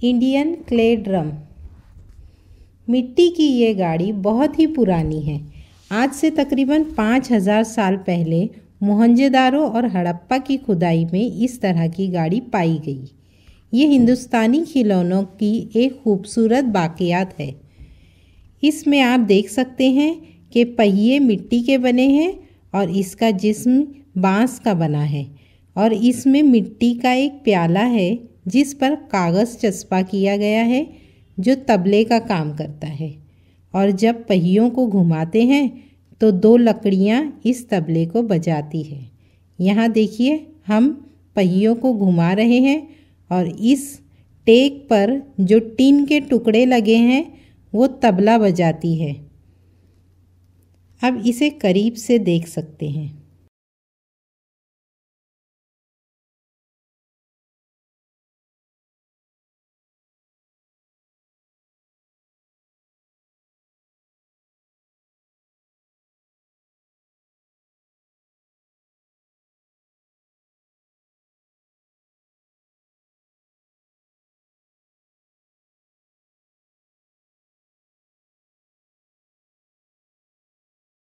Indian clay drum. मिट्टी की ये गाड़ी बहुत ही पुरानी है। आज से तकरीबन पाँच हज़ार साल पहले मोहंजोदारो और हड़प्पा की खुदाई में इस तरह की गाड़ी पाई गई। ये हिंदुस्तानी खिलौनों की एक खूबसूरत बाक़ियात है। इसमें आप देख सकते हैं कि पहिए मिट्टी के बने हैं और इसका जिस्म बाँस का बना है और इसमें मिट्टी का एक प्याला है जिस पर कागज़ चस्पा किया गया है, जो तबले का काम करता है। और जब पहियों को घुमाते हैं तो दो लकड़ियाँ इस तबले को बजाती है। यहाँ देखिए, हम पहियों को घुमा रहे हैं और इस टेक पर जो टीन के टुकड़े लगे हैं, वो तबला बजाती है। अब इसे करीब से देख सकते हैं।